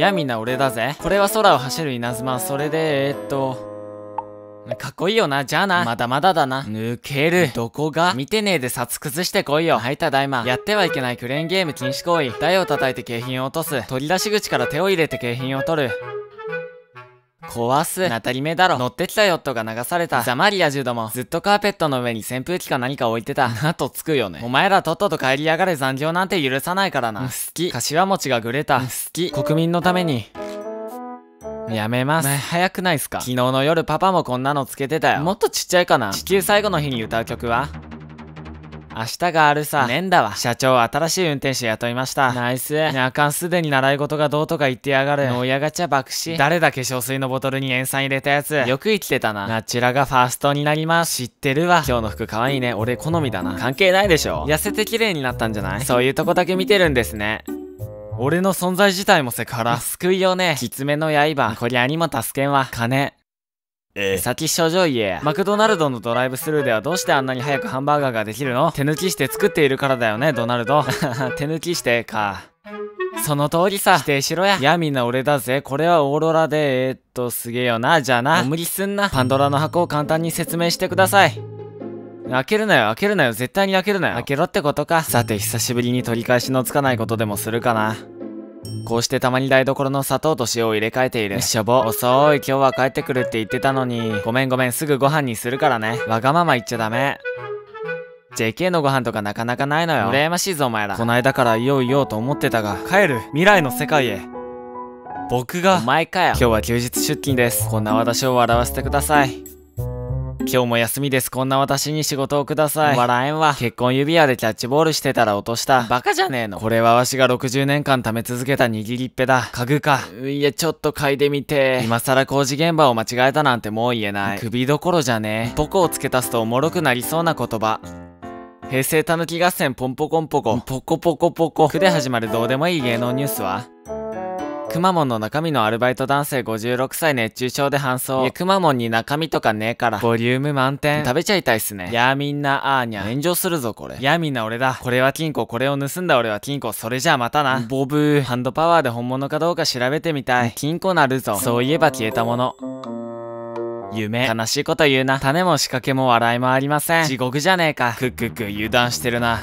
やみんな俺だぜこれは空を走る稲妻それでえ、っとかっこいいよな。じゃあな。まだまだだな。抜ける。どこが？見てねえで札崩してこいよ。はい、ただいま。やってはいけないクレーンゲーム禁止行為。台を叩いて景品を落とす。取り出し口から手を入れて景品を取る。壊す。当たり目だろ。乗ってきたヨットが流された。ザマリアジュども。ずっとカーペットの上に扇風機か何か置いてた。なとつくよね。お前らとっとと帰りやがれ残業なんて許さないからな。好き。柏餅がぐれた。好き。国民のために。やめます。早くないっすか？昨日の夜パパもこんなのつけてたよ。もっとちっちゃいかな地球最後の日に歌う曲は？明日があるさ。ねんだわ。社長、新しい運転手雇いました。ナイス。ねあかん、すでに習い事がどうとか言ってやがる。親ガチャ爆死。誰だ化粧水のボトルに塩酸入れたやつ。よく生きてたな。ナチュラがファーストになります。知ってるわ。今日の服かわいいね。俺好みだな。関係ないでしょ。痩せて綺麗になったんじゃない？そういうとこだけ見てるんですね。俺の存在自体もセクハラ。救いよね。きつめの刃。こりゃにも助けんわ。金。先症状言えマクドナルドのドライブスルーではどうしてあんなに早くハンバーガーができるの？手抜きして作っているからだよね、ドナルド。手抜きしてか。その通りさ。否定しろや。いや、みんな俺だぜ。これはオーロラで、えー、っと、すげえよな。じゃあな。無理すんな。パンドラの箱を簡単に説明してください。開けるなよ、開けるなよ、絶対に開けるなよ。開けろってことか。さて、久しぶりに取り返しのつかないことでもするかな。こうしてたまに台所の砂糖と塩を入れ替えている。しょぼ。遅い。今日は帰ってくるって言ってたのに。ごめんごめん、すぐご飯にするからね。わがまま言っちゃダメ。JK のご飯とかなかなかないのよ。羨ましいぞ、お前ら。こないだからいよいよと思ってたが、帰る。未来の世界へ。僕が。お前かよ。今日は休日出勤です。こんな私を笑わせてください。今日も休みです。こんな私に仕事をください。笑えんわ。結婚指輪でキャッチボールしてたら落とした。バカじゃねえの。これはわしが60年間貯め続けた握りっぺだ。家具か。いや、ちょっと嗅いでみて。今更工事現場を間違えたなんてもう言えない。首どころじゃねえ。ポコを付け足すとおもろくなりそうな言葉。平成たぬき合戦ポンポコンポコ。ポコポコポコ。くで始まるどうでもいい芸能ニュースはくまモンの中身のアルバイト男性56歳熱中症で搬送。いや、くまモンに中身とかねえから。ボリューム満点。食べちゃいたいっすね。やあみんな、あーにゃ。炎上するぞ、これ。やあみんな俺だ。これは金庫、これを盗んだ俺は金庫。それじゃあまたな。ボブー。ハンドパワーで本物かどうか調べてみたい。金庫なるぞ。そういえば消えたもの。夢。悲しいこと言うな。種も仕掛けも笑いもありません。地獄じゃねえか。くっくっく油断してるな。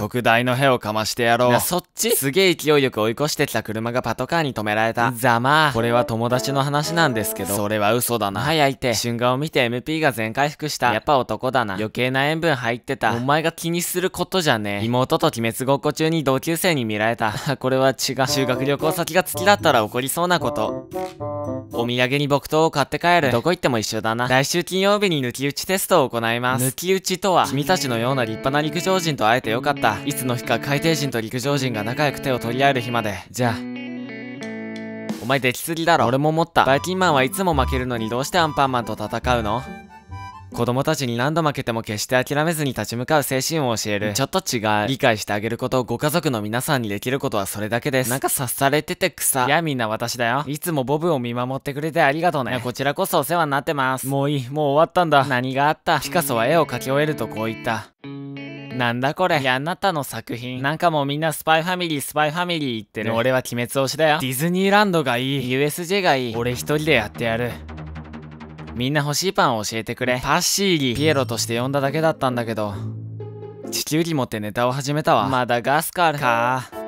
特大のへをかましてやろう。そっち？すげえ勢いよく追い越してきた車がパトカーに止められた。ざまあ。これは友達の話なんですけど、それは嘘だな。早いて。瞬間を見て MP が全回復した。やっぱ男だな。余計な塩分入ってた。お前が気にすることじゃねえ。妹と鬼滅ごっこ中に同級生に見られた。これは違う。修学旅行先が月だったら起こりそうなこと。お土産に木刀を買って帰る。どこ行っても一緒だな。来週金曜日に抜き打ちテストを行います。抜き打ちとは、君たちのような立派な陸上人と会えてよかった。いつの日か海底人と陸上人が仲良く手を取り合える日まで。じゃあ。お前出来すぎだろ。俺も思った。バイキンマンはいつも負けるのにどうしてアンパンマンと戦うの？子供たちに何度負けても決して諦めずに立ち向かう精神を教える。ちょっと違う。理解してあげることをご家族の皆さんにできることはそれだけです。なんか察されてて草。いやみんな私だよ。いつもボブを見守ってくれてありがとうね。こちらこそお世話になってます。もういい。もう終わったんだ。何があった？ピカソは絵を描き終えるとこう言った。なんだこれ？いや、あなたの作品。なんかもうみんなスパイファミリー、スパイファミリー言ってる。俺は鬼滅推しだよ。ディズニーランドがいい。USJ がいい。俺一人でやってやる。みんな欲しいパンを教えてくれ。パッシーリ。ピエロとして呼んだだけだったんだけど。地球儀持ってネタを始めたわ。マダガスカルか。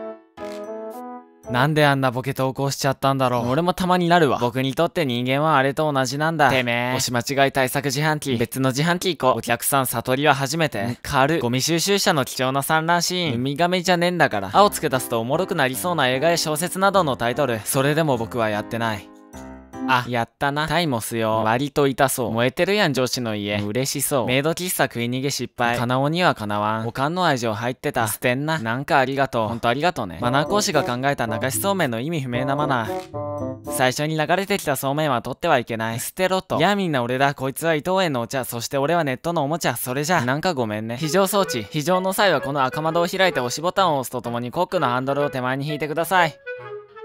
なんであんなボケ投稿しちゃったんだろう。俺もたまになるわ。僕にとって人間はあれと同じなんだ。てめえ。押し間違い対策自販機。別の自販機行こう。お客さん悟りは初めて。軽ゴミ収集車の貴重な産卵シーン。ウミガメじゃねえんだから。青つけ足すとおもろくなりそうな映画や小説などのタイトル。それでも僕はやってない。あ、やったな。タイモスよ。割と痛そう。燃えてるやん、女子の家。嬉しそう。メイド喫茶食い逃げ失敗。かなおにはかなわん。おかんの愛情入ってた。捨てんな。なんかありがとう。ほんとありがとうね。マナー講師が考えた流しそうめんの意味不明なマナー。最初に流れてきたそうめんは取ってはいけない。捨てろと。いやみんな俺だ。こいつは伊藤園のお茶。そして俺はネットのおもちゃ。それじゃ。なんかごめんね。非常装置。非常の際はこの赤窓を開いて押しボタンを押すとともにコックのハンドルを手前に引いてください。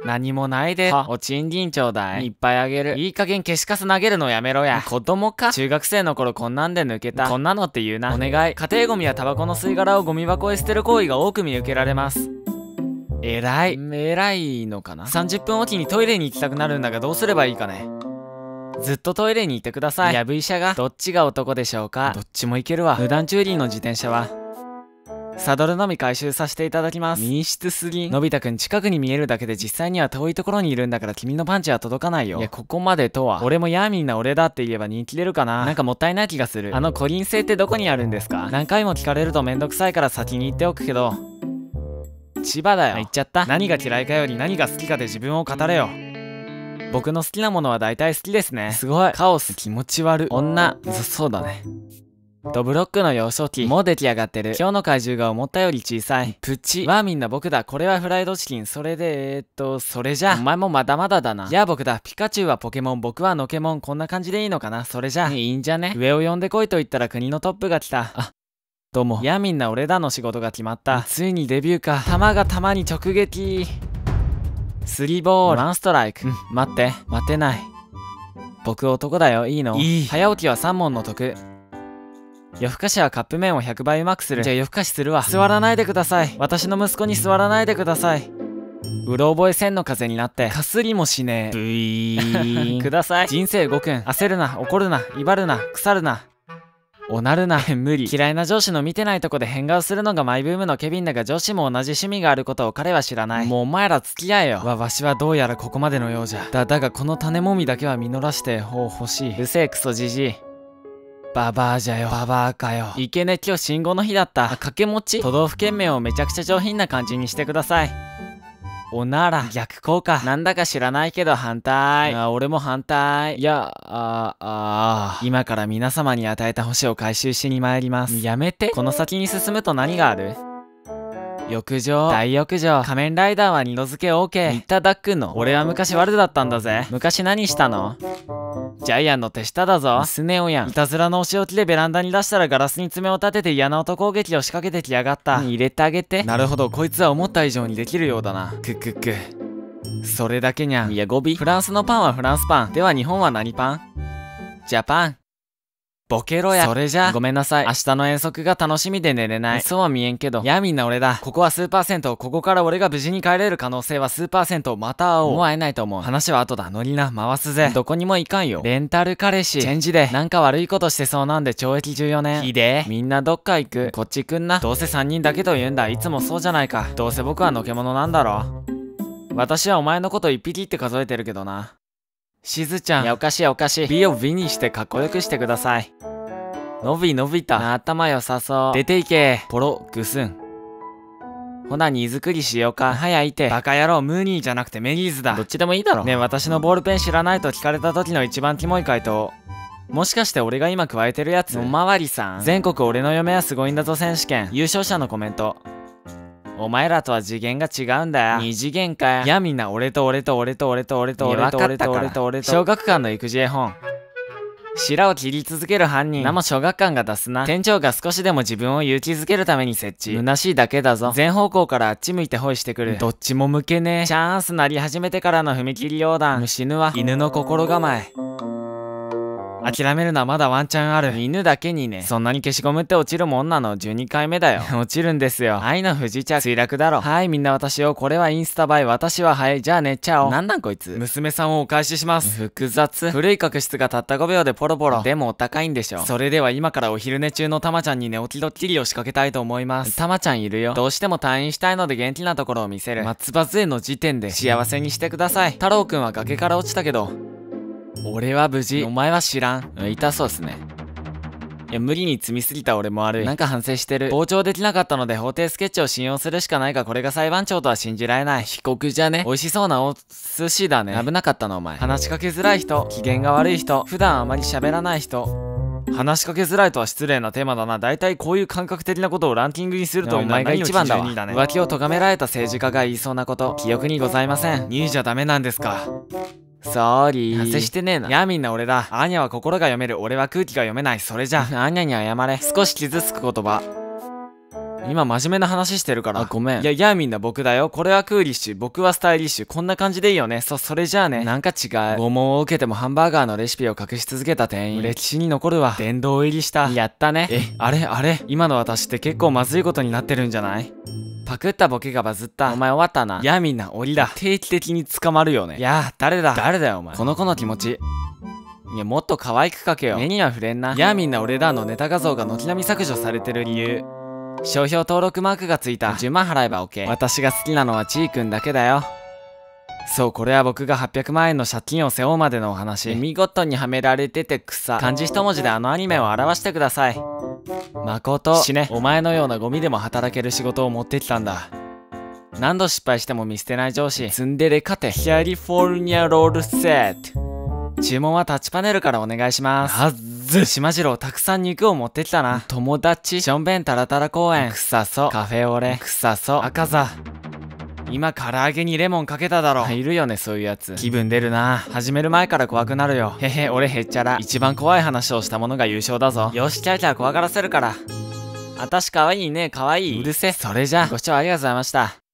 何もないで。お賃金ちょうだい。いっぱいあげる。いい加減消しカス投げるのやめろや。子供か？中学生の頃こんなんで抜けた。こんなのって言うな。お願い。家庭ゴミやタバコの吸い殻をゴミ箱へ捨てる行為が多く見受けられます。偉い。偉いのかな ?30 分おきにトイレに行きたくなるんだがどうすればいいかねずっとトイレに行ってください。やぶ医者が、どっちが男でしょうか？どっちもいけるわ。無断駐輪の自転車は、サドルのみ回収させていただきます。密室すぎ。のび太くん近くに見えるだけで実際には遠いところにいるんだから君のパンチは届かないよ。いや、ここまでとは。俺もヤーミンな俺だって言えば人気出るかな。なんかもったいない気がする。あのコリン星ってどこにあるんですか？何回も聞かれるとめんどくさいから先に言っておくけど。千葉だよ。言っちゃった。何が嫌いかより何が好きかで自分を語れよ。僕の好きなものは大体好きですね。すごい。カオス、気持ち悪。女、そそうだね。ドブロックの幼少期、もう出来上がってる。今日の怪獣が思ったより小さい。プチ。はみんな僕だ。これはフライドチキン。それで、えー、っと、それじゃ。お前もまだまだだな。じゃあ僕だ。ピカチュウはポケモン、僕はノケモン。こんな感じでいいのかなそれじゃ。いいんじゃね？上を呼んでこいと言ったら国のトップが来た。あ、どうも。いやみんな俺らの仕事が決まった。ついにデビューか。弾が弾に直撃。スリーボール。ワンストライク。うん、待って。待てない。僕男だよ。いいの？いい。早起きは3問の得。夜更かしはカップ麺を100倍うまくする。じゃあ夜更かしするわ。座らないでください。私の息子に座らないでください。うろ覚え線の風になって、かすりもしねえ。ブイーン。ください。人生5君。焦るな、怒るな、威張るな、腐るな。おなるな、無理。嫌いな上司の見てないとこで変顔するのがマイブームのケビンだが上司も同じ趣味があることを彼は知らない。もうお前ら付き合えよ。わ、わしはどうやらここまでのようじゃ。だ、だがこの種もみだけは実らして、ほう欲しい。うせえクソじじい。ババアじゃよ。ババアかよ。いけね、今日信号の日だった。掛け持ち？都道府県名をめちゃくちゃ上品な感じにしてください。おなら、逆効果。なんだか知らないけど反対。あ、俺も反対。いや、あ、あ、今から皆様に与えた星を回収しに参ります。やめて。この先に進むと何がある？浴場、大浴場、仮面ライダーは二度付け OK。いただくの俺は昔悪だったんだぜ。昔何したの？ジャイアンの手下だぞ。スネ夫やん。いたずらのお仕置きでベランダに出したらガラスに爪を立てて嫌な音攻撃を仕掛けてきやがった。入れてあげて。なるほど、こいつは思った以上にできるようだな。くくく。それだけにゃん。いや、語尾。フランスのパンはフランスパン。では日本は何パン？ジャパン。ボケろや。それじゃ、ごめんなさい。明日の遠足が楽しみで寝れない。そうは見えんけど。やみんな俺だ。ここはスーパー銭湯。ここから俺が無事に帰れる可能性はスーパー銭湯。また会おう。もう会えないと思う。話は後だ。ノリな。回すぜ。どこにも行かんよ。レンタル彼氏。チェンジで。なんか悪いことしてそうなんで懲役14年。ひでみんなどっか行く。こっち来んな。どうせ3人だけと言うんだ。いつもそうじゃないか。どうせ僕はのけ者なんだろ。私はお前のこと1匹って数えてるけどな。しずちゃん。いや、おかしいおかしい。美を美にしてかっこよくしてください。のびのびた。頭良さそう。出ていけ。ポロ、ぐすん。ほな、荷造りしようか。早いて。バカ野郎、ムーニーじゃなくてメリーズだ。どっちでもいいだろ。ね私のボールペン知らないと聞かれた時の一番キモい回答。もしかして俺が今加えてるやつ？おまわりさん。全国俺の嫁はすごいんだぞ選手権。優勝者のコメント。お前らとは次元が違うんだよ。二次元かよ。いやみんな俺と俺と俺と俺と俺と俺と俺と俺と俺と。小学館の育児絵本。白を切り続ける犯人。なも小学館が出すな。店長が少しでも自分を勇気づけるために設置。虚しいだけだぞ。全方向からあっち向いてホイしてくる。どっちも向けねえ。チャンスなり始めてからの踏切横断。虫ぬは犬の心構え。諦めるのはまだワンチャンある。犬だけにね。そんなに消しゴムって落ちるもんなの？12回目だよ。落ちるんですよ。愛の不時着。墜落だろ。はいみんな私を。これはインスタ映え。私ははい。じゃあ寝ちゃおう。なんなんこいつ？娘さんをお返しします。複雑。古い角質がたった5秒でポロポロ。でもお高いんでしょ。それでは今からお昼寝中のたまちゃんに寝起きドッキリを仕掛けたいと思います。たまちゃんいるよ。どうしても退院したいので元気なところを見せる。松葉杖の時点で幸せにしてください。太郎くんは崖から落ちたけど、俺は無事。お前は知らん。痛そうっすね。いや、無理に積みすぎた俺も悪い。なんか反省してる。傍聴できなかったので法廷スケッチを信用するしかないが、これが裁判長とは信じられない。被告じゃね？美味しそうなお寿司だね。危なかったな、お前。話しかけづらい人。機嫌が悪い人。普段あまり喋らない人。話しかけづらいとは失礼なテーマだな。大体こういう感覚的なことをランキングにするとお前が一番だわ。浮気を咎められた政治家が言いそうなこと、記憶にございません。2位じゃダメなんですか。ソーリー。してねえな。やみんな俺だ。アーニャは心が読める。俺は空気が読めない。それじゃ。アーニャに謝れ。少し傷つく言葉。今真面目な話してるから。ごめん。いや、やみんな僕だよ。これはクーリッシュ。僕はスタイリッシュ。こんな感じでいいよね。そ、それじゃあね。なんか違う。拷問を受けてもハンバーガーのレシピを隠し続けた店員。歴史に残るわ。殿堂入りした。やったね。え、あれあれ今の私って結構まずいことになってるんじゃない？パクったボケがバズった。お前終わったな。いやみんな、檻だ。定期的に捕まるよね。いや誰だ？誰だよお前。この子の気持ち。いや、もっと可愛く描けよ。目には触れんな。いやみんな俺らのネタ画像が軒並み削除されてる理由。商標登録マークがついた。10万払えば OK。私が好きなのはちーくんだけだよ。そう、これは僕が800万円の借金を背負うまでのお話。見事にはめられてて草。漢字一文字であのアニメを表してください。誠、死ね。お前のようなゴミでも働ける仕事を持ってきたんだ。何度失敗しても見捨てない上司。ツンデレ勝て。キャリフォルニアロールセット。注文はタッチパネルからお願いします。はっず。島次郎たくさん肉を持ってきたな。友達。しょんべんタラタラ公園。草そ。カフェオレ。草そ。赤座。今唐揚げにレモンかけただろ。いるよね、そういうやつ。気分出るな。始める前から怖くなるよ。へへ、俺へっちゃら。一番怖い話をしたものが優勝だぞ。よし、キャーキャー怖がらせるから。あたし可愛いね、可愛い。うるせ。それじゃあ、ご視聴ありがとうございました。